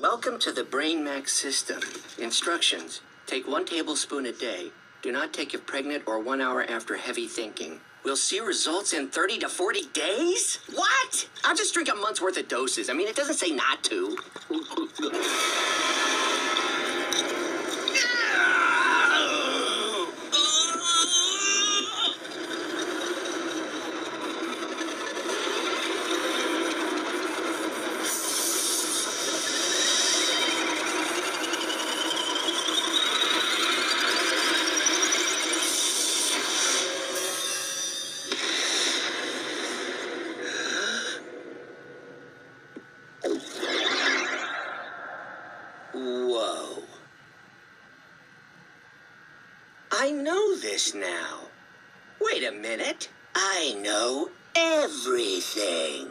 Welcome to the BrainMAX system. Instructions Take one tablespoon a day. Do not take if pregnant or one hour after heavy thinking. We'll see results in 30 to 40 days? What? I'll just drink a month's worth of doses. I mean, it doesn't say not to. Whoa. I know this now. Wait a minute. I know everything.